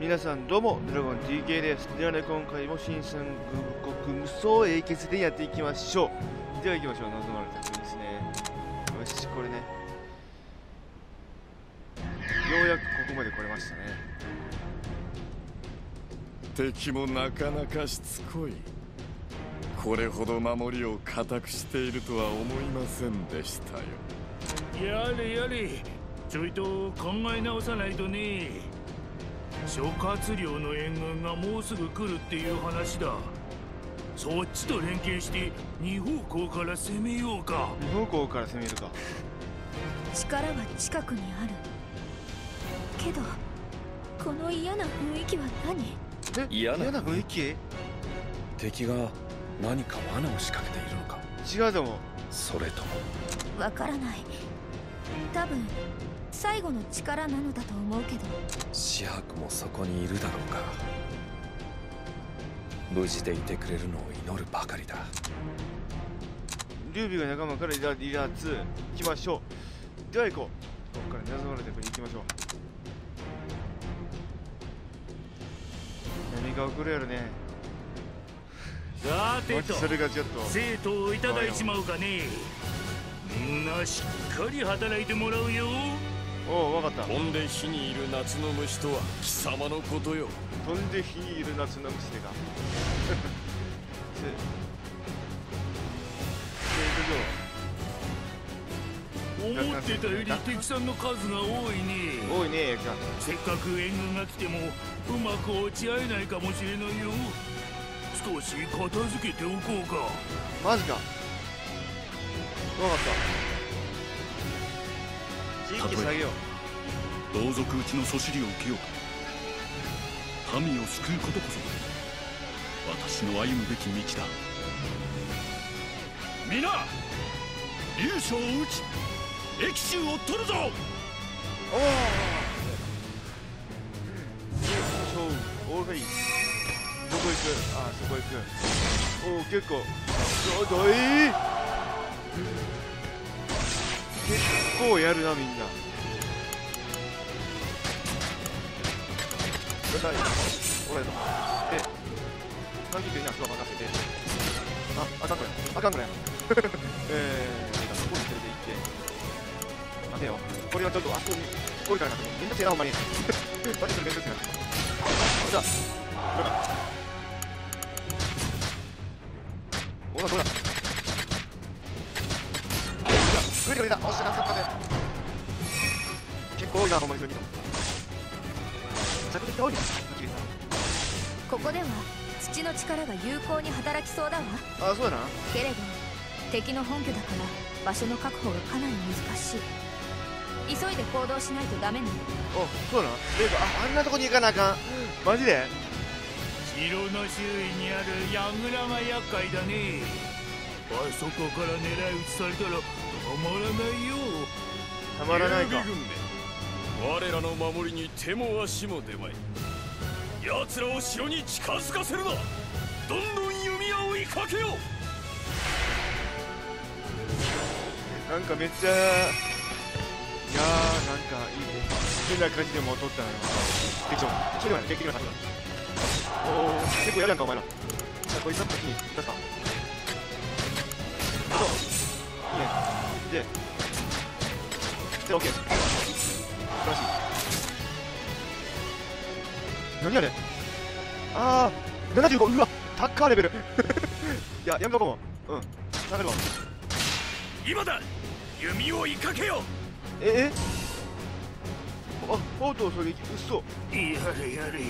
皆さんどうもドラゴン TK です。ではね今回も新三国無双英傑でやっていきましょう。では行きましょう望まれた国ですね。よしこれね。ようやくここまで来れましたね。敵もなかなかしつこい。これほど守りを固くしているとは思いませんでしたよ。やれやれちょいと考え直さないとね諸葛亮の援軍がもうすぐ来るっていう話だ。そっちと連携して二方向から攻めようか。二方向から攻めるか。力は近くにある。けどこの嫌な雰囲気は何？え？嫌な雰囲気？敵が何か罠を仕掛けているのか。違うと思う。それとも。わからない多分最後の力なのだと思うけど。紫伯もそこにいるだろうか。無事でいてくれるのを祈るばかりだ。劉備が仲間から離離脱行きましょう。では行こう。ここから謎まれた国行きましょう。何が起こるやろね。さてとそれがちょっと。生徒をいただいちまうかねみんなしっかり働いてもらうよ。おお分かった。飛んで火にいる夏の虫とは貴様のことよ。飛んで火にいる夏の虫手が せ思ってたより敵さんの数が多いね。多いねせっかく援軍が来てもうまく落ち合えないかもしれないよ。少し片付けておこうか。マジか。分かった地域下げよう同族うちのそしりを受けようと民を救うことこそ私の歩むべき道だ。皆勇将を討ち益州を取るぞ。おお勝負オー。ルフェイどこ行く？あそこ行く。おお結構。ちょうどいい結構やるなみんな。ください。俺の。で短期的には人は任せて。ああかんこれあかんこれ えー、そこに連れて行って。待てよ。これはちょっとあそこに降りたらなめんどくせえなほんまに。マジでめんどくせえな。じ ゃあどうだおらどうだ増えてくれたおっしゃなさったで。結構多いなほんまにそれ見ても着実に多いなここでは土の力が有効に働きそうだわ。あそうやな。けれど敵の本拠だから場所の確保がかなり難しい。急いで行動しないとダメねおそうなんレイコああんなとこに行かなあかん。マジで？城の周囲にある櫓が厄介だね。あそこから狙い撃ちされたらたまらないよたまらないか。我らの守りに手も足も出まい。奴らを城に近づかせるな。どんどん弓矢を追いかけよなんかめっちゃいやーなんかいいね。変な感じでもう取ったの。よできちゃうちょっと待ってできるようになった。おお結構やるやんかお前ら。じゃあこいつだったらいい出すかそういいねで。で OK 素晴らし。い何あれ？ああ75うわ。高いレベル。いややめとこう。もううん。下がるわ今だ。弓を追いかけよええ？あ、とうとう狙撃、うっそ。やれやれ。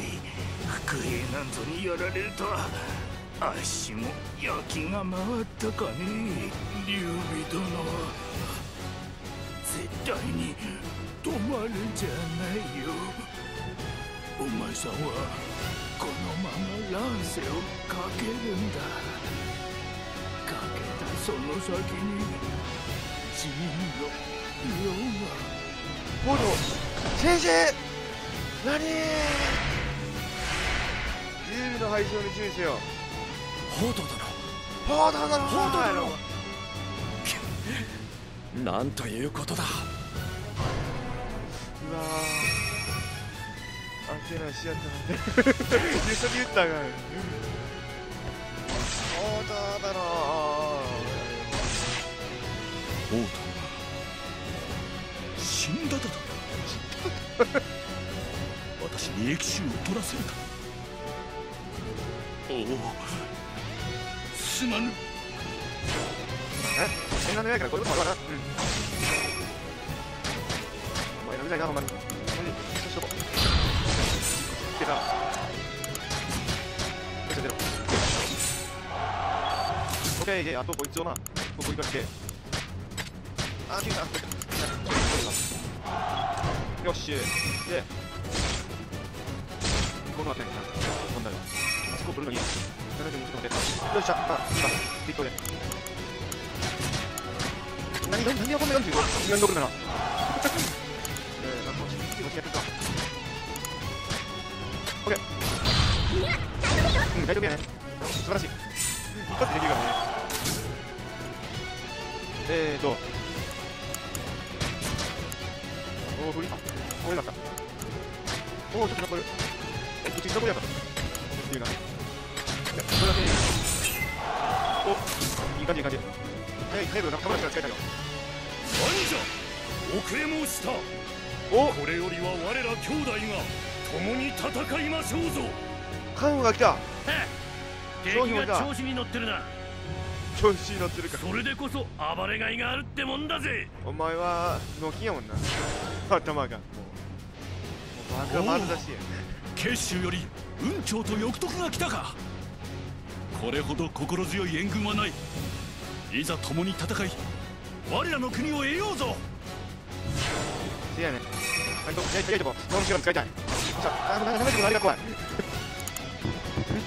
伏兵なんぞにやられるとは足も焼きが回ったかね。劉備殿絶対に止まるんじゃないよ。お前さんはこのまま乱世をかけるんだ。かけたその先に陣の世がポド先生何？劉備の配送に注意せよ報道報道だろ報道だろやろ殿な。んということだ。うわー。手なしやったなって一緒に言ったがそうだだな。王都が死んだだと。私に液臭を取らせるか。おおすまぬ。え？洗顔のやからこういうこともあるわなうん。お前のうざいなほんまにほん。にそしとこう。出た。よっしゃ出ろオッケーであとこいつをな。ここ行かしてあー、消えたよし。でこの辺りな問題はあそこ取るのに。72時間でよっしゃあ今ビットで何何何がこんな45何乗る。かなえー、なんか次もやってるかオッケーうん大丈夫やね素晴らしい一発でできるからねえーとおお振りおおよかった。おおちょっと残るえ口残りやったっていうな。感じいい感じ早い早い。分なカメラから使えたよ何じゃ遅れ申したおこれよりは我ら兄弟が共に戦いましょうぞカンが来た商敵品が調子に乗ってるな調子に乗ってるかそれでこそ暴れがい。があるってもんだぜお前はノキやもんな頭がもうもうバカ丸出しや慶州より雲長と翼徳が来たかこれほど心強い援軍はないいざ共に戦い我らの国を得ようぞ。せやねあとやりたいとここの力使いたい。さああなあれが怖い。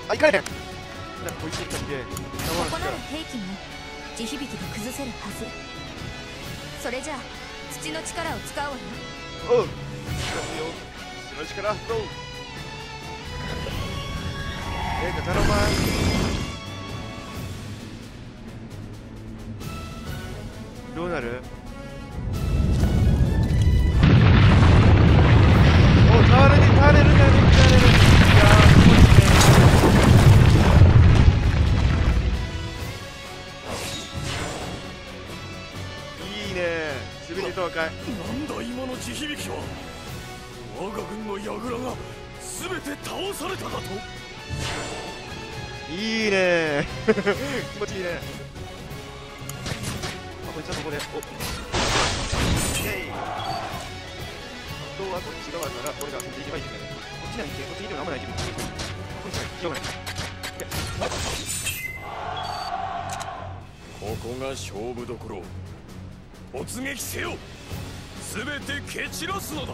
あ行かれへん。こいつに来てここなら兵器も地響きで崩せるはず。それじゃあ土の力を使うわよ。おう。力どうえーと頼まどうなるお倒れる倒れる倒れる倒れるいやーすごいですねいいねすぐに倒壊なんだ今の地響きは我が軍の櫓が全て倒されただといいね気持ちいいねあこいつはここでおイェイとはこっち側から俺が先に行けばいいんだよね。こっちには行ってこっちにいてもあんまないけどこっちにしようがないここが勝負どころ。突撃せよ。全て蹴散らすのだ。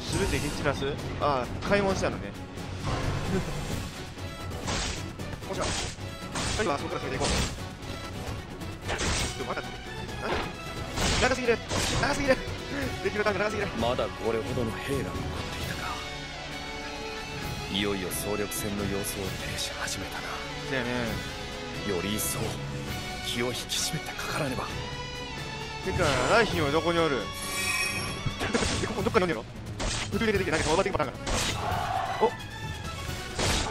すべて蹴散らす？ああ買い物したのね。こちら。二人はそこから攻めていこうっとまだ長すぎる長すぎるできるタイム長すぎるまだこれほどの兵が残っていたかいよいよ総力戦の様子を呈し始めたなだよねより一層気を引き締めてかからねばてか、ライヒンはどこにおるここどっかにおんねやろ途中で出てきてなんか顔当てんかなんか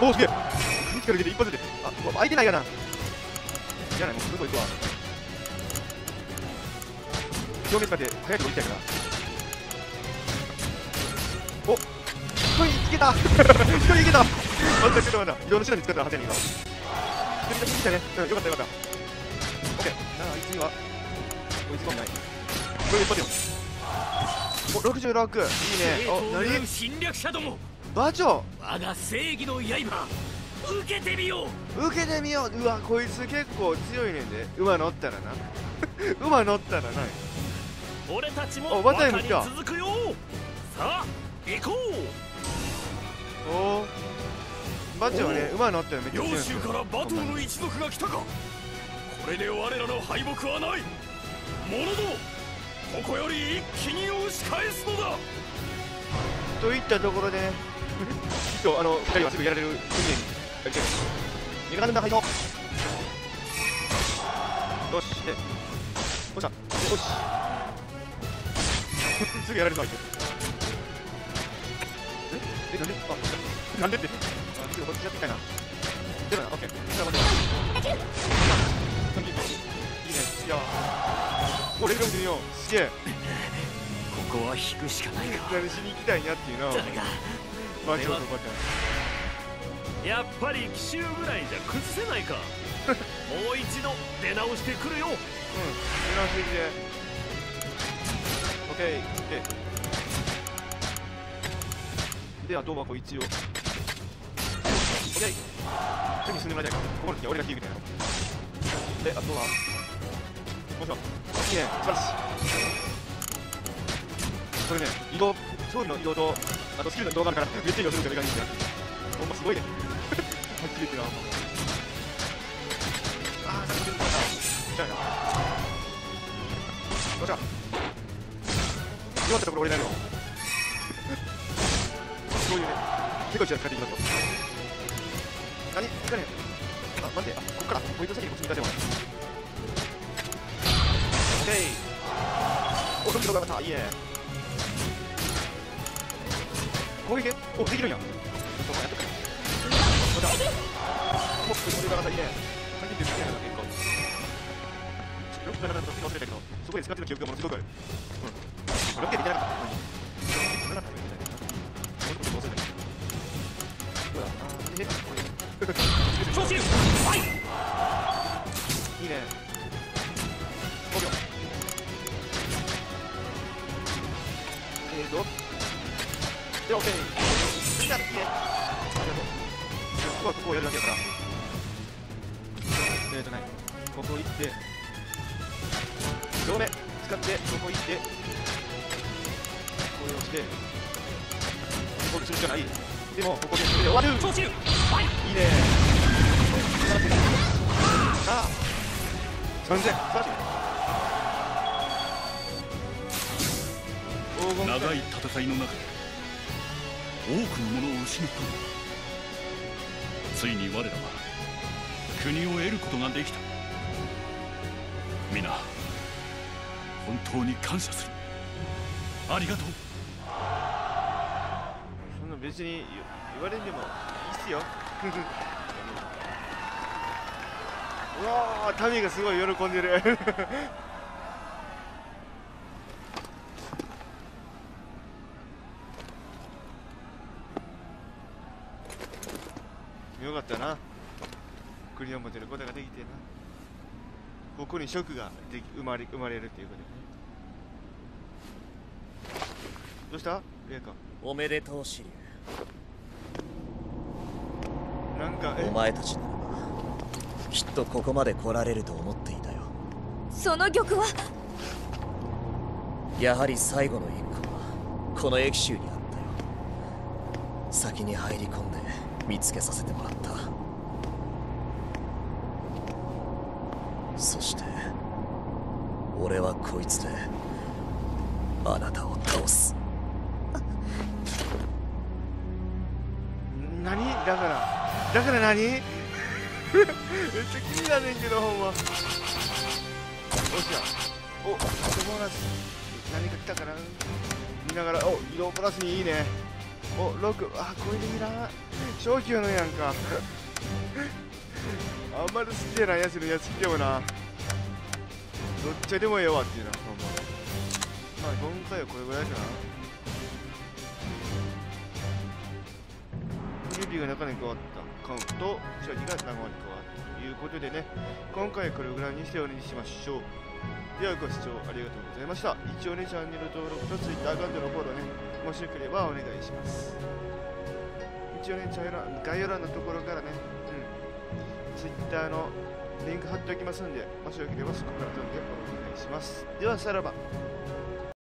おおすげえ一から出て一発であ開いてないかなじゃないもうどこ行くわ表面使って早く降りたいからお一人いけた。一人いけた。待ってちょっと待って。いろんな手段に使ったら8人今。一人だけ来たね。うんよかったよかった。オッケー。なああいつには追いつかんない。これ一発よお66いいね。お何？侵略者ども。バチョ。我が正義の刃。受けてみよう。受けてみよう。うわこいつ結構強いねんで。馬乗ったらな。馬乗ったらな俺たちおもバタイム来た若に続くよ。さあ行こう。おおバチョはね馬乗ったらめっちゃ強州から馬頭の一族が来たか。これで我らの敗北はない。者どもここより一気に押し返すのだ。といったところでね。そうあの二人はすぐやられる。訓練にやりたい。メガネの配送よし。でおっしゃでよしすぐやられるの相手えなんであなんでってこっちやっていきたいな出るなオッケーじゃあ待っていいねいやおレベル見ようすげえここは引くしかないか。何しに行きたいんやっていうなだがまあちょっと待ってやっぱり奇襲ぐらいじゃ崩せないか。もう一度出直してくるよ。うん、出直してきて。オッケー、オッケー。で、あとはこ一応。オッケー。次進んでもらいたいから。ここの時は俺が聞いてやろう。で、あとは。もう一度。オッケー、素晴らしい。これね、移動、装備の移動と、あとスキルの移動があるから、めっちゃ移動するからい。い。んだよ。ほんますごい。ね。はっきり言ってな、弱ったところ俺ないの。そういうね、結構力使っていきますと。何いかねえ。あ、待って、あ、こっから、ポイント先にこっちに行かせてもらう。オッケー。お、ドキドキ上がった、いいね。攻撃お、できるんや。ちょっとやっとく。よっしゃ。お、ドキドキ上がった、いいね。最近出てきてないな、結構。がなかったと忘れたけど、そこで使ってる記憶がものすごくある。うん。ロッケできなかった。うん。なかったよ、みたい。っと忘れたけど。うだあー、え、これ。調子はいいいね。5秒。えーと。で、オッケー。みんな、いいね。ありがとう。僕はここをやるだけだから。えーとね、ここ行って、両目使って、ここ行って、これをして、攻撃するしかない。でも、ここで終わるいいいね。ああ3000素晴らしいね黄金長い戦いの中で多くのものを失ったのだついに我らは国を得ることができた皆本当に感謝するあ。りがとう別に言言われんでもいいっすよ。うわー民がすごい喜んでる。よかったな。国を持てることができてな。ここに職ができ生まれ生まれるっていうことね。どうした？レイかおめでとうシリュウお前たちならばきっとここまで来られると思っていたよ。その玉は？やはり最後の一個はこの駅州にあったよ。先に入り込んで見つけさせてもらった。そして俺はこいつであなたを倒すだから。だから何？めっちゃ気になるんけどほんま。おっしゃおボーナス何か来たかな？見ながらお移動プラスにいいね。お6あこれでいらん昇級のやんか。あんまり好きじゃないやつのやつ来てもな。どっちでもええわっていうなほんま。まあ今回はこれぐらいかな。指が中に変わったカウント、チャージが生に変わったということでね、今回これぐらいにして終わりにしましょう。ではご視聴ありがとうございました。一応ね、チャンネル登録と Twitter アカウントのフォローね、もしよければお願いします。一応ね、概要欄のところからね、うん、Twitter のリンク貼っておきますんで、もしよければそこから飛んでお願いします。では、さらば。